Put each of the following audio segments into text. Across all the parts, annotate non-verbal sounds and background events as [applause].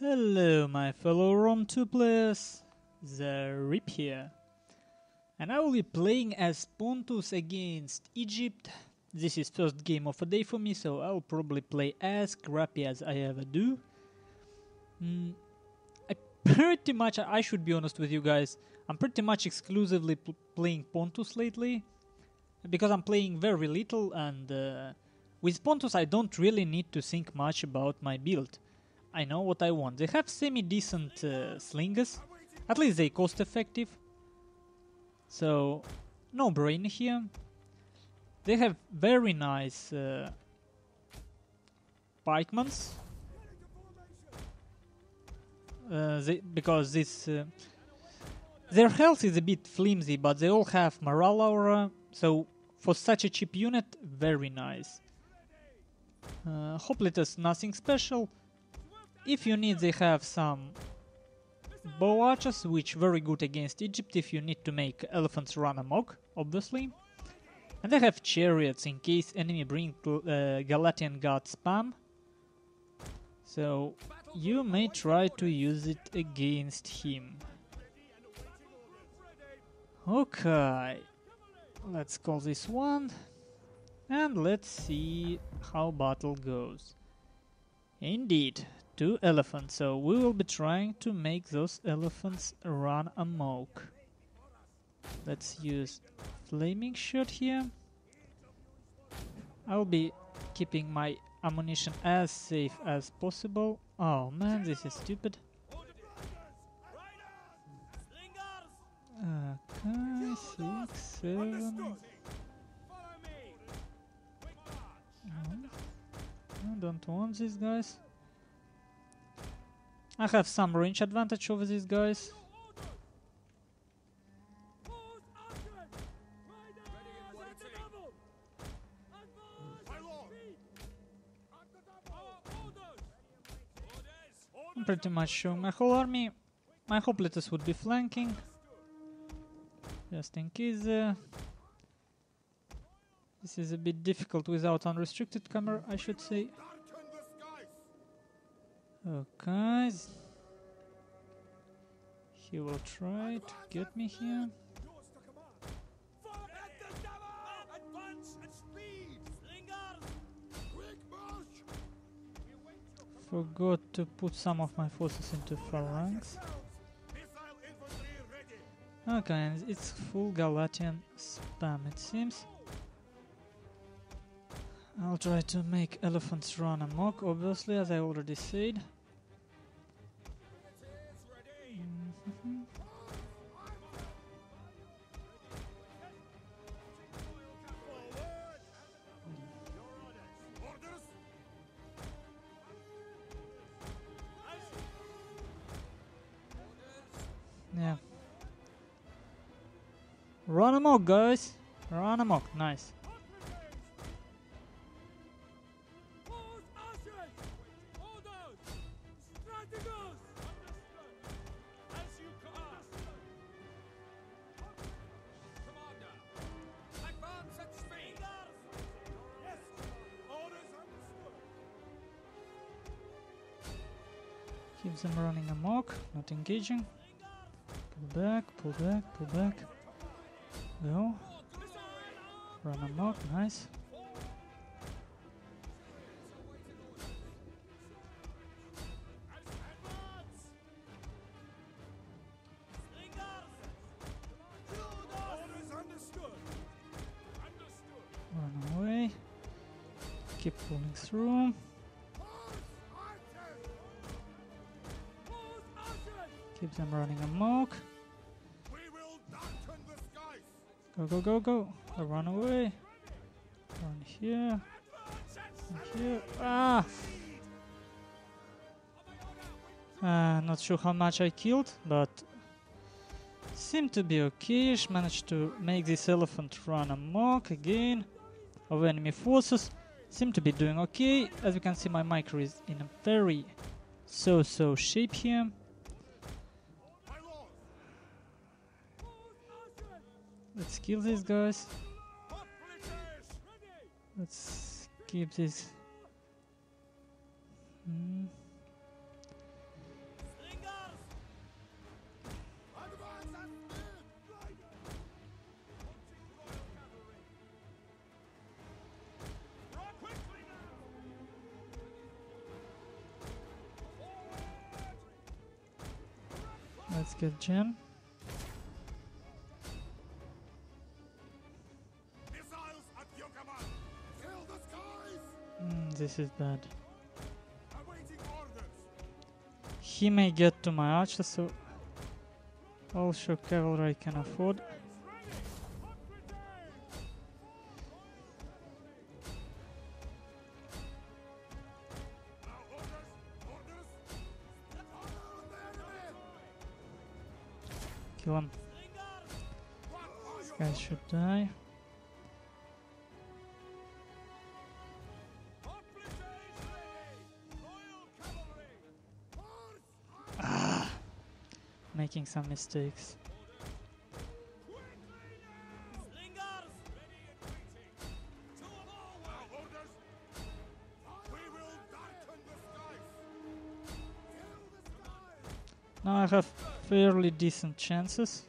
Hello, my fellow Rome 2 players, Zaript here. And I will be playing as Pontus against Egypt. This is first game of a day for me, so I'll probably play as crappy as I ever do. Mm, I pretty much, I should be honest with you guys, I'm pretty much exclusively pl- playing Pontus lately. Because I'm playing very little and uh, with Pontus I don't really need to think much about my build. I know what I want. They have semi-decent uh, slingers. At least they cost effective. So, no brain here. They have very nice uh, pikemans. Uh, they, because this uh, their health is a bit flimsy, but they all have morale aura, so for such a cheap unit, very nice. Uh, Hoplitas, nothing special. If you need, they have some bow archers, which very good against Egypt if you need to make elephants run amok, obviously. And they have chariots in case enemy bring uh, Galatian god spam. So you may try to use it against him. Okay, let's call this one and let's see how battle goes. Indeed, two elephants, so we will be trying to make those elephants run amok. Let's use flaming shot here. I'll be keeping my ammunition as safe as possible. Oh man, this is stupid. Okay, six, seven. I don't want these guys. I have some range advantage over these guys. I'm pretty much showing my whole army. My hoplitas would be flanking. Just in case. Uh, this is a bit difficult without unrestricted camera, I should say. Okay. He will try to get me here. Forgot to put some of my forces into phalanx. Okay, and it's full Galatian spam it seems. I'll try to make elephants run amok, obviously, as I already said. Yeah. Run amok, guys! Run amok, nice. Keeps them running amok, not engaging. Back, pull back, pull back. Go. Run amok, nice. Run away. Keep pulling through. Keep them running amok. Go, go, go, go. Uh, run away. Run here. Run here. Ah! Uh, not sure how much I killed, but seemed to be okay. Managed to make this elephant run amok again of enemy forces. Seem to be doing okay. As you can see, my micro is in a very so-so shape here. Let's kill these guys. Let's keep this. Hmm. Let's get Jim. This is bad. He may get to my archer, so also cavalry can afford. Kill him. This guy should die. Making some mistakes. Now I have fairly decent chances.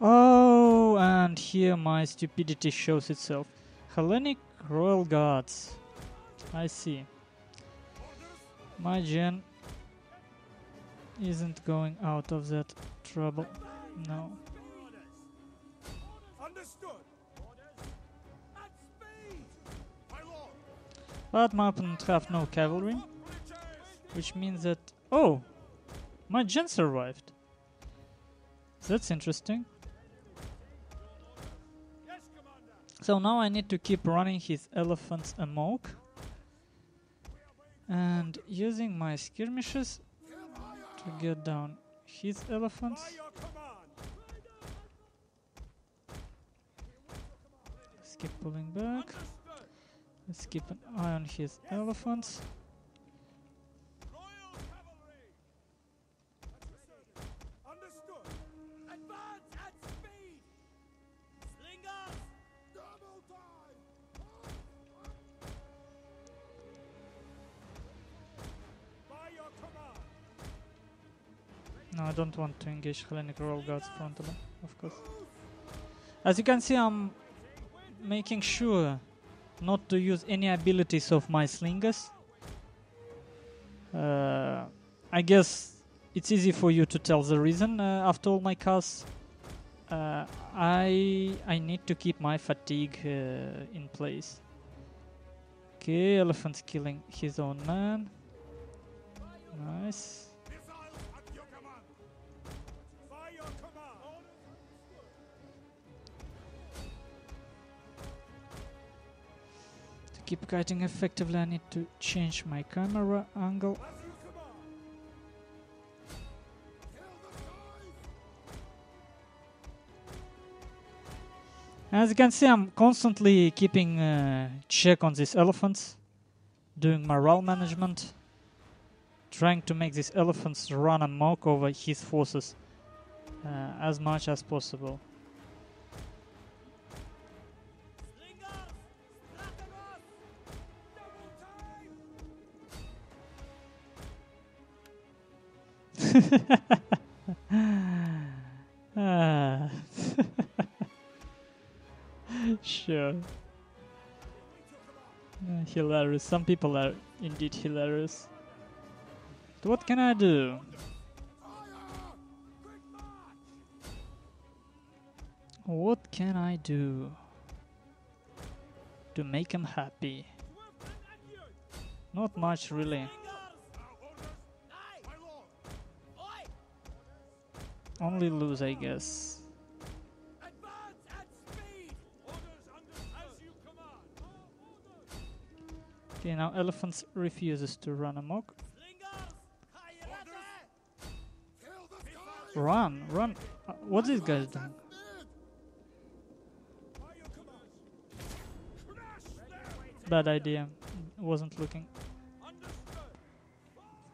Oh, and here my stupidity shows itself. Hellenic Royal Guards. I see. My gen isn't going out of that trouble. No. But my opponent have no cavalry, which means that... Oh! My gen survived. That's interesting. So now I need to keep running his elephants amok. And using my skirmishes to get down his elephants. Let's keep pulling back. Let's keep an eye on his elephants. No, I don't want to engage Hellenic Royal Guards frontally, of course. As you can see, I'm making sure not to use any abilities of my slingers. Uh, I guess it's easy for you to tell the reason uh, after all my casts. Uh, I I need to keep my fatigue uh, in place. Okay, elephant's killing his own man. Nice. Keep kiting effectively, I need to change my camera angle. As you can see, I'm constantly keeping uh, check on these elephants, doing morale management, trying to make these elephants run amok over his forces uh, as much as possible. [laughs] Sure. Uh, hilarious. Some people are indeed hilarious. What can I do? What can I do to make him happy? Not much, really. Only lose, I guess. Okay, now elephants refuses to run amok. Run, run. Uh, what is guy doing? Bad idea. Wasn't looking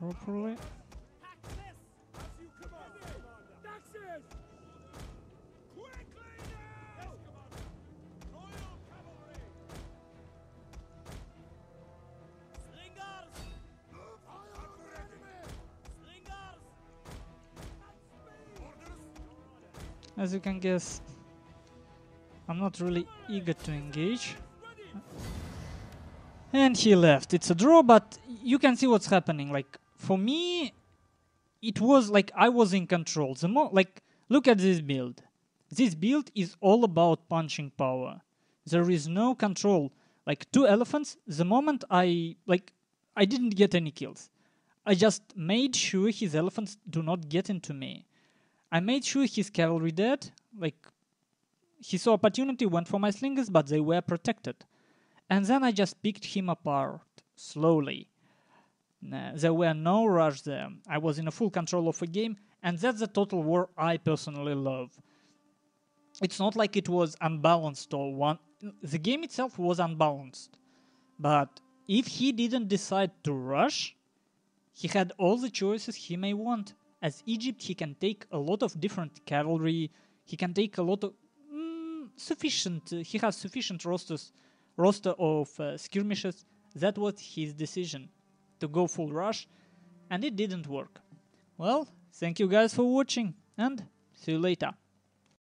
properly. As you can guess, I'm not really eager to engage. And he left. It's a draw, but you can see what's happening. Like, for me, it was like I was in control. The more like look at this build. This build is all about punching power. There is no control. Like two elephants, the moment I like I didn't get any kills. I just made sure his elephants do not get into me. I made sure his cavalry dead. Like he saw opportunity, went for my slingers, but they were protected. And then I just picked him apart slowly. There were no rush there. I was in a full control of a game, and that's the total war I personally love. It's not like it was unbalanced or one. The game itself was unbalanced, but if he didn't decide to rush, he had all the choices he may want. As Egypt, he can take a lot of different cavalry. He can take a lot of mm, sufficient. he has sufficient rosters, roster of uh, skirmishes. That was his decision to go full rush, and it didn't work. Well, thank you guys for watching, and see you later.